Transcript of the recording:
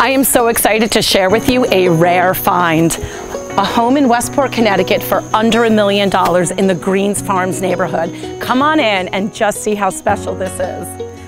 I am so excited to share with you a rare find. A home in Westport, Connecticut for under a million dollars in the Greens Farms neighborhood. Come on in and just see how special this is.